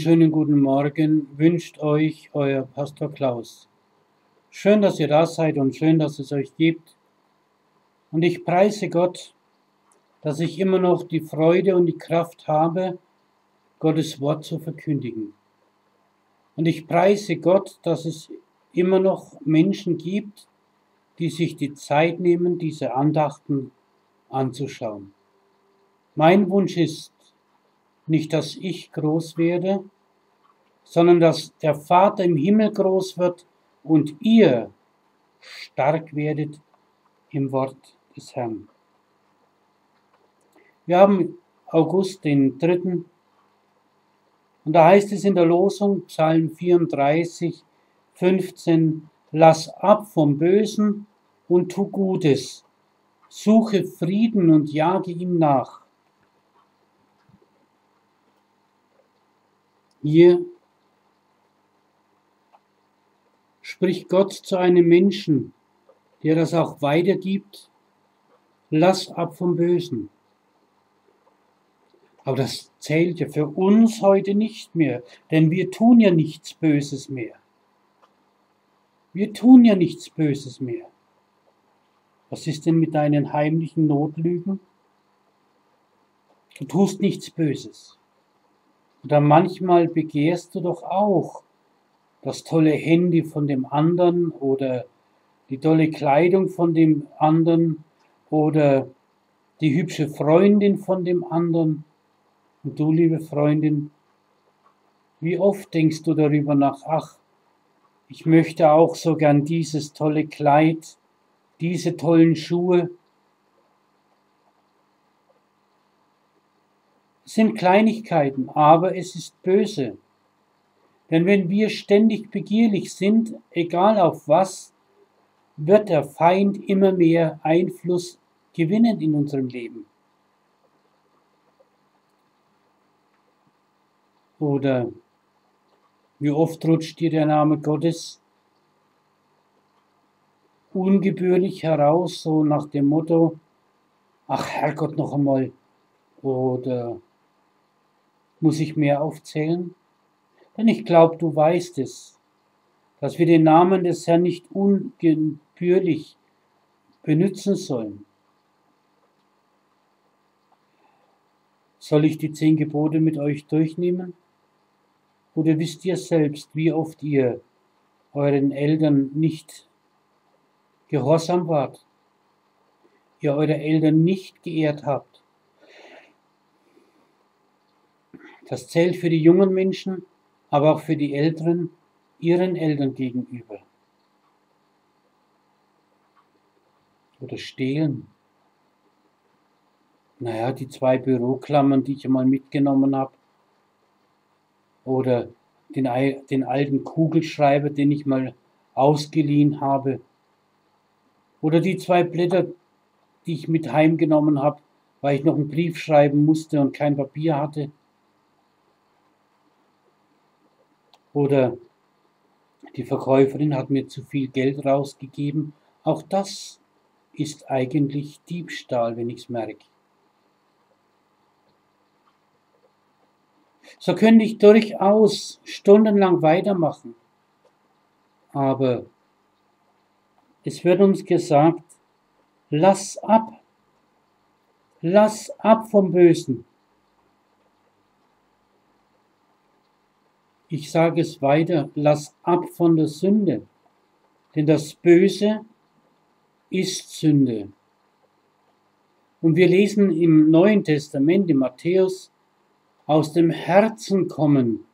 Schönen guten Morgen wünscht euch euer Pastor Klaus. Schön, dass ihr da seid und schön, dass es euch gibt. Und ich preise Gott, dass ich immer noch die Freude und die Kraft habe, Gottes Wort zu verkündigen. Und ich preise Gott, dass es immer noch Menschen gibt, die sich die Zeit nehmen, diese Andachten anzuschauen. Mein Wunsch ist, nicht, dass ich groß werde, sondern dass der Vater im Himmel groß wird und ihr stark werdet im Wort des Herrn. Wir haben August den dritten und da heißt es in der Losung Psalm 34, 15, Lass ab vom Bösen und tu Gutes, suche Frieden und jage ihm nach. Hier spricht Gott zu einem Menschen, der das auch weitergibt. Lass ab vom Bösen. Aber das zählt ja für uns heute nicht mehr, denn wir tun ja nichts Böses mehr. Wir tun ja nichts Böses mehr. Was ist denn mit deinen heimlichen Notlügen? Du tust nichts Böses. Oder manchmal begehrst du doch auch das tolle Handy von dem anderen oder die tolle Kleidung von dem anderen oder die hübsche Freundin von dem anderen. Und du, liebe Freundin, wie oft denkst du darüber nach, ach, ich möchte auch so gern dieses tolle Kleid, diese tollen Schuhe, sind Kleinigkeiten, aber es ist böse. Denn wenn wir ständig begierlich sind, egal auf was, wird der Feind immer mehr Einfluss gewinnen in unserem Leben. Oder wie oft rutscht dir der Name Gottes ungebührlich heraus, so nach dem Motto, ach Herrgott noch einmal, oder muss ich mehr aufzählen? Denn ich glaube, du weißt es, dass wir den Namen des Herrn nicht ungebührlich benutzen sollen. Soll ich die zehn Gebote mit euch durchnehmen? Oder wisst ihr selbst, wie oft ihr euren Eltern nicht gehorsam wart, ihr eure Eltern nicht geehrt habt, Das zählt für die jungen Menschen, aber auch für die Älteren ihren Eltern gegenüber. Oder stehlen. Naja, die zwei Büroklammern, die ich einmal mitgenommen habe. Oder den, den alten Kugelschreiber, den ich mal ausgeliehen habe. Oder die zwei Blätter, die ich mit heimgenommen habe, weil ich noch einen Brief schreiben musste und kein Papier hatte. Oder die Verkäuferin hat mir zu viel Geld rausgegeben. Auch das ist eigentlich Diebstahl, wenn ich es merke. So könnte ich durchaus stundenlang weitermachen. Aber es wird uns gesagt, lass ab. Lass ab vom Bösen. Ich sage es weiter, lass ab von der Sünde, denn das Böse ist Sünde. Und wir lesen im Neuen Testament, in Matthäus, aus dem Herzen kommen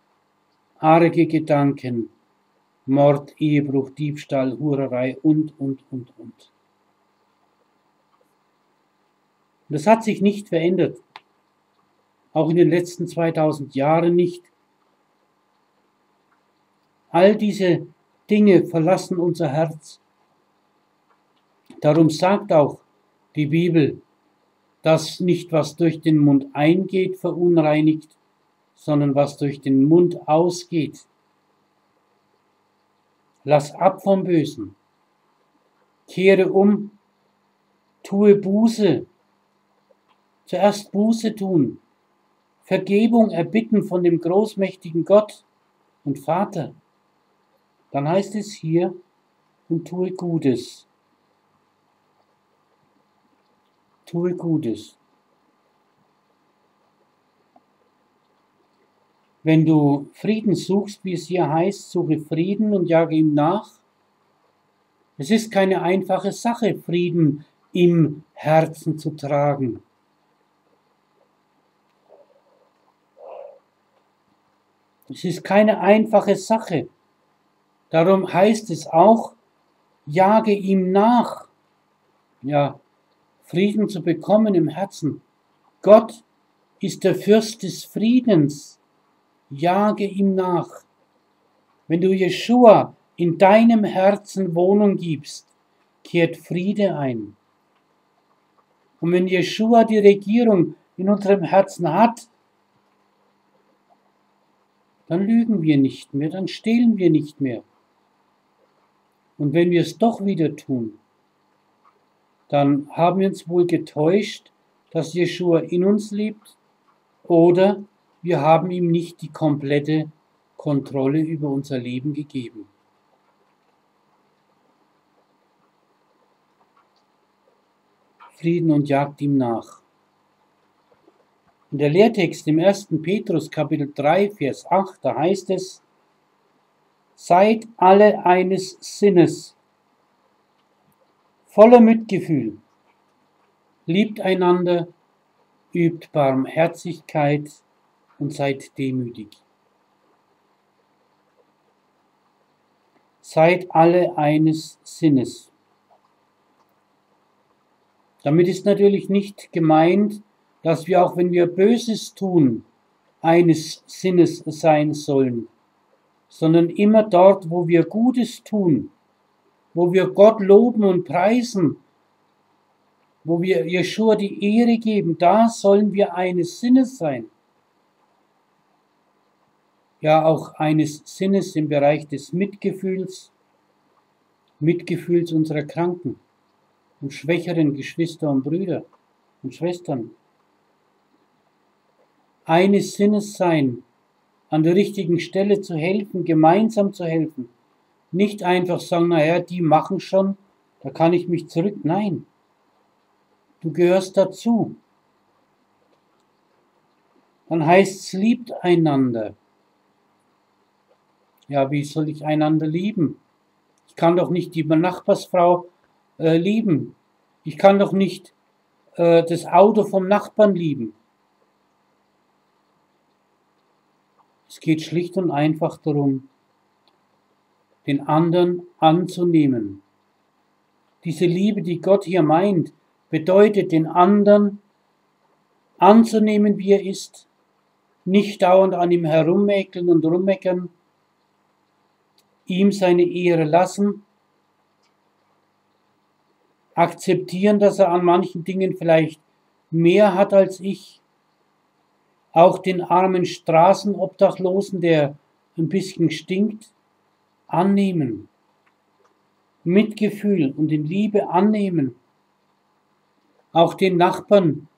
arge Gedanken, Mord, Ehebruch, Diebstahl, Hurerei und, und, und, und. Das hat sich nicht verändert, auch in den letzten 2000 Jahren nicht. All diese Dinge verlassen unser Herz. Darum sagt auch die Bibel, dass nicht was durch den Mund eingeht, verunreinigt, sondern was durch den Mund ausgeht. Lass ab vom Bösen. Kehre um, tue Buße. Zuerst Buße tun Vergebung erbitten von dem großmächtigen Gott und Vater, dann heißt es hier, und tue Gutes. Tue Gutes. Wenn du Frieden suchst, wie es hier heißt, suche Frieden und jage ihm nach. Es ist keine einfache Sache, Frieden im Herzen zu tragen. Es ist keine einfache Sache. Darum heißt es auch, jage ihm nach. Ja, Frieden zu bekommen im Herzen. Gott ist der Fürst des Friedens. Jage ihm nach. Wenn du Jeshua in deinem Herzen Wohnung gibst, kehrt Friede ein. Und wenn Jeshua die Regierung in unserem Herzen hat, dann lügen wir nicht mehr, dann stehlen wir nicht mehr. Und wenn wir es doch wieder tun, dann haben wir uns wohl getäuscht, dass Jeshua in uns lebt, oder wir haben ihm nicht die komplette Kontrolle über unser Leben gegeben. Frieden und jagt ihm nach. In der Lehrtext im 1. Petrus Kapitel 3, Vers 8, da heißt es, Seid alle eines Sinnes, voller Mitgefühl, liebt einander, übt Barmherzigkeit und seid demütig. Seid alle eines Sinnes. Damit ist natürlich nicht gemeint, dass wir auch wenn wir Böses tun, eines Sinnes sein sollen sondern immer dort, wo wir Gutes tun, wo wir Gott loben und preisen, wo wir Jeschua die Ehre geben, da sollen wir eines Sinnes sein. Ja, auch eines Sinnes im Bereich des Mitgefühls, Mitgefühls unserer Kranken und schwächeren Geschwister und Brüder und Schwestern. Eines Sinnes sein an der richtigen Stelle zu helfen, gemeinsam zu helfen. Nicht einfach sagen, naja, die machen schon, da kann ich mich zurück. Nein, du gehörst dazu. Dann heißt es, liebt einander. Ja, wie soll ich einander lieben? Ich kann doch nicht die Nachbarsfrau äh, lieben. Ich kann doch nicht äh, das Auto vom Nachbarn lieben. Es geht schlicht und einfach darum, den anderen anzunehmen. Diese Liebe, die Gott hier meint, bedeutet den anderen anzunehmen, wie er ist, nicht dauernd an ihm herummäkeln und rummeckern, ihm seine Ehre lassen, akzeptieren, dass er an manchen Dingen vielleicht mehr hat als ich, auch den armen Straßenobdachlosen, der ein bisschen stinkt, annehmen. Mitgefühl und in Liebe annehmen. Auch den Nachbarn,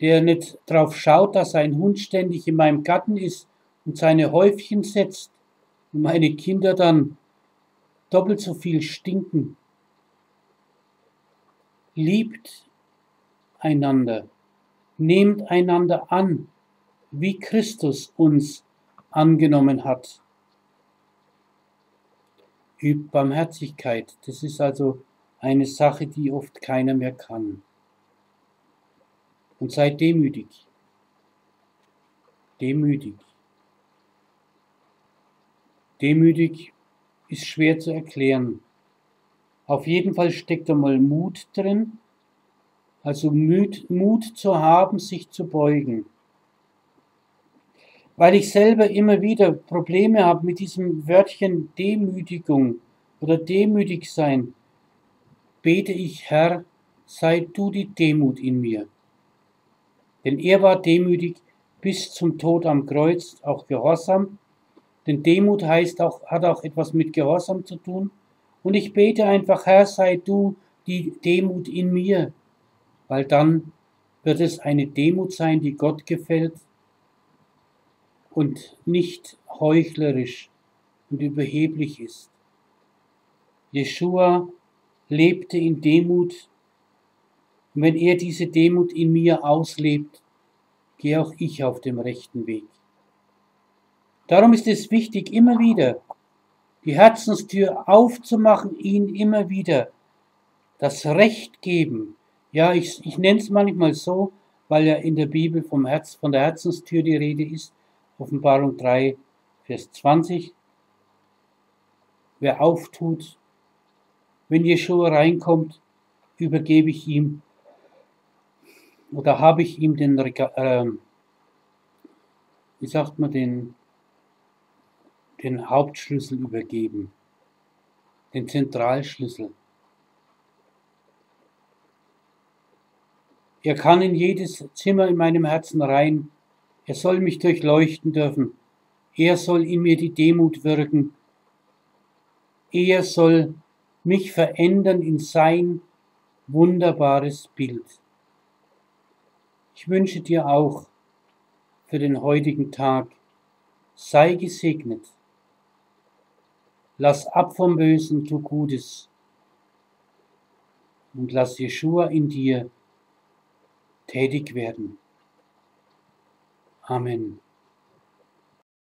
der nicht drauf schaut, dass sein Hund ständig in meinem Garten ist und seine Häufchen setzt und meine Kinder dann doppelt so viel stinken. Liebt einander, nehmt einander an, wie Christus uns angenommen hat. Übt Barmherzigkeit. Das ist also eine Sache, die oft keiner mehr kann. Und seid demütig. Demütig. Demütig ist schwer zu erklären. Auf jeden Fall steckt da mal Mut drin, also Mut, Mut zu haben, sich zu beugen weil ich selber immer wieder Probleme habe mit diesem Wörtchen Demütigung oder demütig sein, bete ich, Herr, sei du die Demut in mir. Denn er war demütig bis zum Tod am Kreuz, auch Gehorsam. Denn Demut heißt auch, hat auch etwas mit Gehorsam zu tun. Und ich bete einfach, Herr, sei du die Demut in mir, weil dann wird es eine Demut sein, die Gott gefällt und nicht heuchlerisch und überheblich ist. Jeshua lebte in Demut und wenn er diese Demut in mir auslebt, gehe auch ich auf dem rechten Weg. Darum ist es wichtig, immer wieder die Herzenstür aufzumachen, ihn immer wieder das Recht geben. Ja, ich, ich nenne es manchmal so, weil ja in der Bibel vom Herz, von der Herzenstür die Rede ist. Offenbarung 3, Vers 20. Wer auftut, wenn Jeschua reinkommt, übergebe ich ihm oder habe ich ihm den, äh, wie sagt man, den, den Hauptschlüssel übergeben, den Zentralschlüssel. Er kann in jedes Zimmer in meinem Herzen rein. Er soll mich durchleuchten dürfen. Er soll in mir die Demut wirken. Er soll mich verändern in sein wunderbares Bild. Ich wünsche dir auch für den heutigen Tag, sei gesegnet. Lass ab vom Bösen, tu Gutes. Und lass Jeshua in dir tätig werden. Amen.